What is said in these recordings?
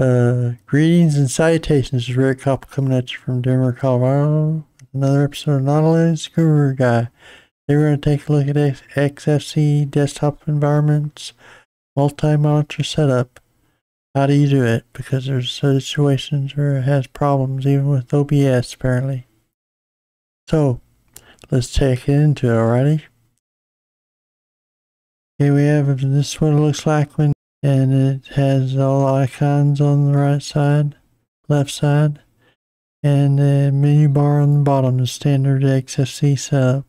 Uh, greetings and salutations. This is Rick Copple coming at you from Denver, Colorado. Another episode of Not a Linux Guru Guy. Today we're going to take a look at XFCE desktop environments, multi-monitor setup. How do you do it? Because there's situations where it has problems even with OBS apparently. So, let's take it into it, alrighty? Okay, we have this is what it looks like when and it has all icons on the right side, left side, and the menu bar on the bottom, the standard XFCE setup.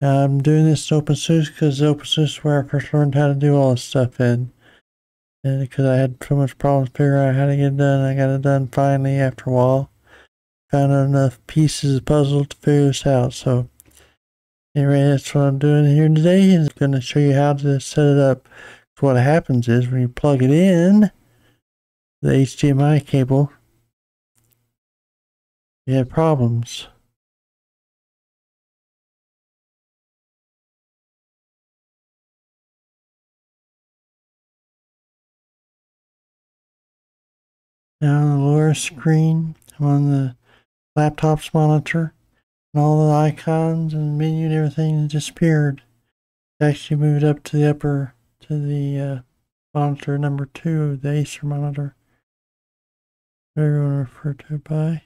I'm doing this in OpenSUSE because OpenSUSE is where I first learned how to do all this stuff in. And because I had so much problems figuring out how to get it done, I got it done finally after a while. Found enough pieces of puzzle to figure this out. So anyway, that's what I'm doing here today. I'm going to show you how to set it up what happens is when you plug it in, the HDMI cable, you have problems. Now on the lower screen, I'm on the laptop's monitor, and all the icons and menu and everything disappeared. Actually moved up to the upper to the uh, monitor number two, the Acer monitor. You want to by.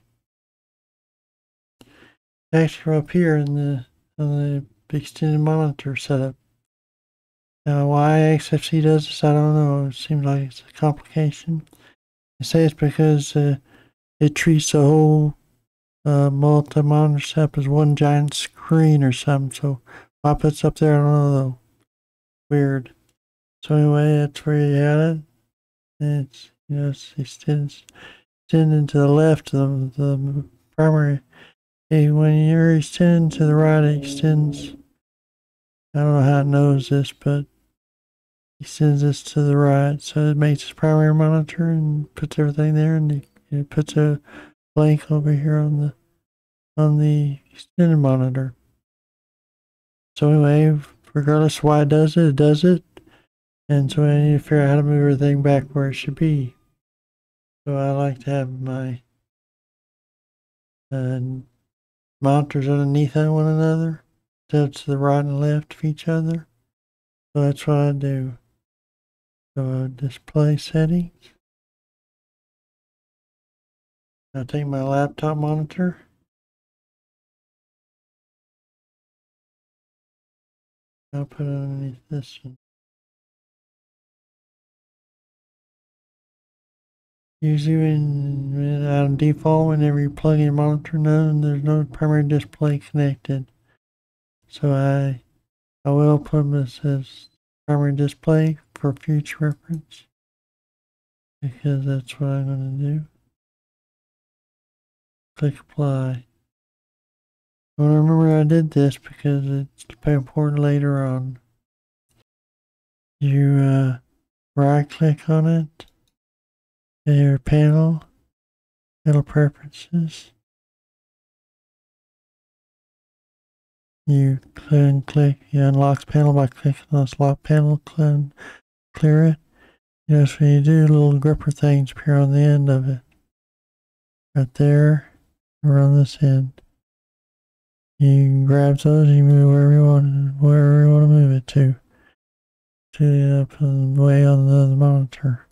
Actually, up here in the on the extended monitor setup. Now, why XFCE does this, I don't know. It seems like it's a complication. They say it's because uh, it treats the whole uh, multi-monitor setup as one giant screen or something. So why puts up there? I don't know. Weird. So anyway, that's where you had it. And it's, you know, it extends, extending to the left of the primary. Hey, when you're extending to the right, it extends. I don't know how it knows this, but extends this to the right. So it makes its primary monitor and puts everything there and it puts a blank over here on the on the extended monitor. So anyway, regardless of why it does it, it does it. And so I need to figure out how to move everything back where it should be. So I like to have my uh, monitors underneath one another, instead to the right and left of each other. So that's what I do. So display settings. I take my laptop monitor. I'll put it underneath this one. Usually when, on default, whenever you plug in monitor node, there's no primary display connected. So I, I will put this as primary display for future reference because that's what I'm going to do. Click apply. I remember I did this because it's important later on. You uh, right click on it your panel, panel preferences. You can click, the panel by clicking on this lock panel, clear, clear it. Yes, when you do, little gripper things appear on the end of it. Right there, around this end. You grab those, you move wherever you want, wherever you want to move it to. To the way on the monitor.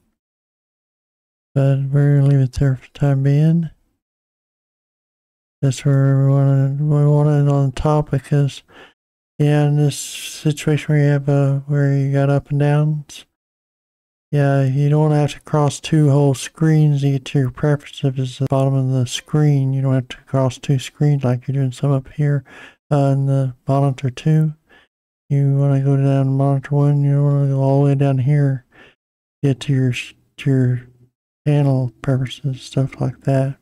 But we're to leave it there for the time being. That's where we want it, we want it on top because, yeah, in this situation where you have a where you got up and downs, yeah, you don't have to cross two whole screens to get to your preference. If it's the bottom of the screen, you don't have to cross two screens like you're doing some up here uh, in the monitor two. You want to go down to monitor one, you want to go all the way down here, get to your to your panel purposes, stuff like that.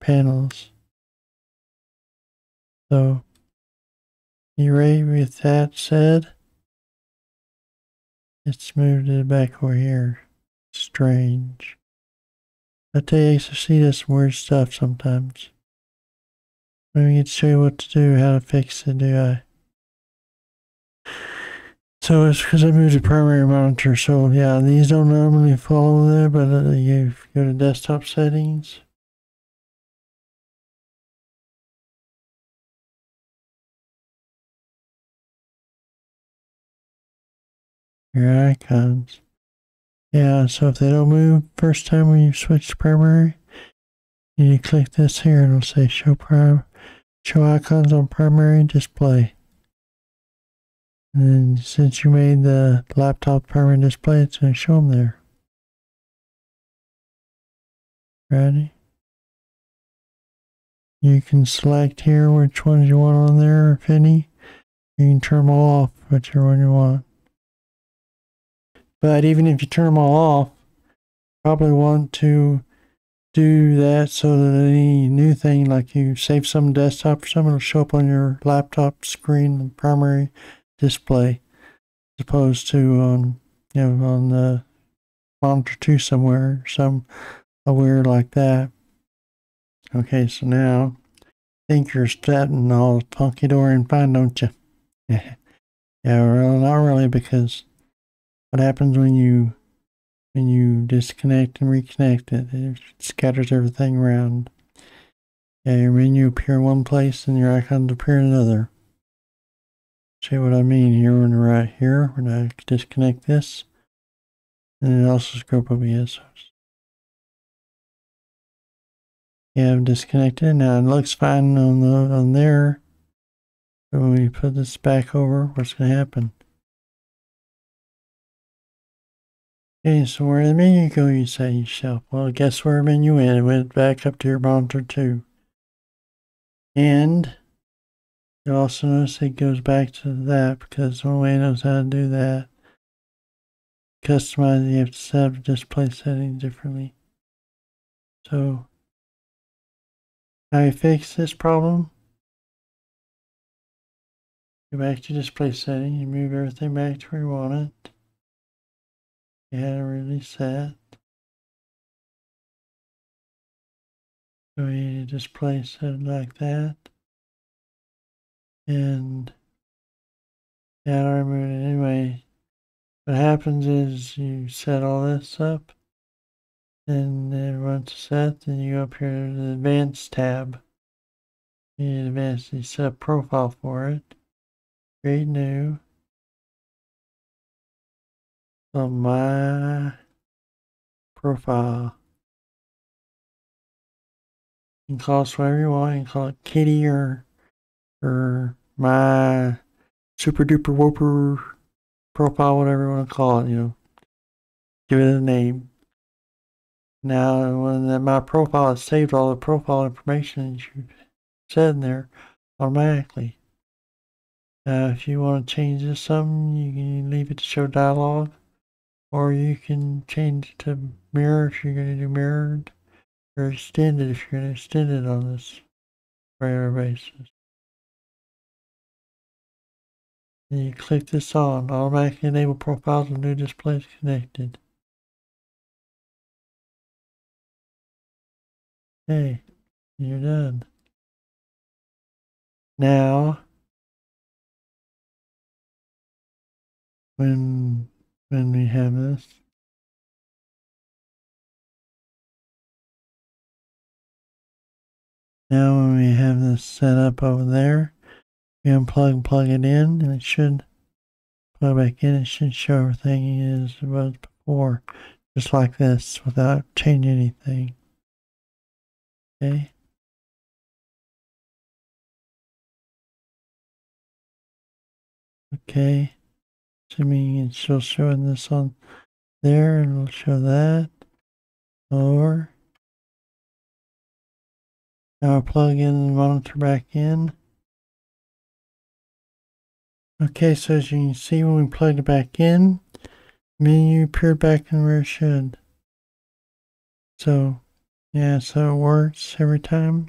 Panels. So, you ready with that said? Let's move it back over here. Strange. I tell you, XFCE see this weird stuff sometimes. Let me get to show you what to do, how to fix it, do I? So it's because I moved to primary monitor. So yeah, these don't normally follow there, but uh, you go to desktop settings. Your icons. Yeah, so if they don't move first time when you switch to primary, you click this here and it'll say show prime show icons on primary display. And since you made the laptop primary display, it's going to show them there. Ready? You can select here which ones you want on there, if any. You can turn them all off, whichever one you want. But even if you turn them all off, probably want to do that so that any new thing, like you save some desktop or something, will show up on your laptop screen, primary display as opposed to on you know on the monitor 2 somewhere some somewhere like that. Okay so now think you're starting all funky dory and fine don't you yeah yeah well not really because what happens when you when you disconnect and reconnect it it scatters everything around. Yeah your menu appear in one place and your icons appear in another See what I mean here when right here when I disconnect this and it also scope OBS. Yeah, I've disconnected now. It looks fine on the on there. But when we put this back over, what's gonna happen? Okay, so where the menu go, you say yourself? Well, guess where menu went? It went back up to your monitor too. And you also notice it goes back to that because the way it knows how to do that. Customize, you have to set up display settings differently. So, how you fix this problem? Go back to display setting, you move everything back to where you want it. You had to release that. So you display set like that and remember it anyway. What happens is you set all this up, and then once set, then you go up here to the advanced tab. You advance, you set a profile for it. Create new. So my profile. You can call it whatever you want. You can call it Kitty or or my super duper whooper profile, whatever you want to call it, you know. Give it a name. Now, when my profile is saved, all the profile information that you said in there automatically. Now, if you want to change this some, you can leave it to show dialog, or you can change it to mirror if you're going to do mirrored, or extended if you're going to extend it on this regular basis. You click this on, automatically enable profiles and new displays connected. Okay, you're done. Now, when when we have this, now when we have this set up over there, unplug plug it in and it should plug back in. It should show everything as it was before, just like this without changing anything. Okay. Okay. Assuming it's still showing this on there and we'll show that. Or now I'll plug in the monitor back in. Okay, so as you can see when we plugged it back in, menu appeared back in where it should. So, yeah, so it works every time.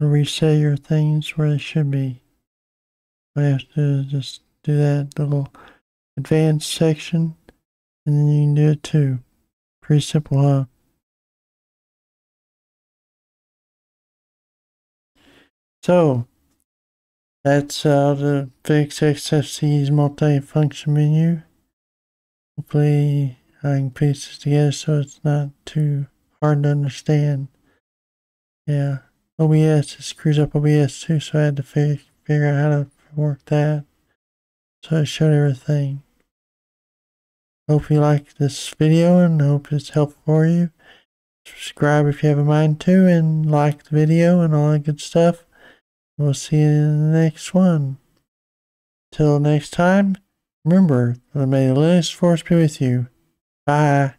reset your things where they should be. I have to just do that little advanced section, and then you can do it too. Pretty simple, huh? So, that's how to fix XFCE's multi-function menu. Hopefully I can piece this together so it's not too hard to understand. Yeah, OBS, it screws up OBS too, so I had to fig figure out how to work that. So I showed everything. Hope you like this video and hope it's helpful for you. Subscribe if you have a mind to and like the video and all that good stuff. We'll see you in the next one. Till next time, remember, may the Linux Force be with you. Bye.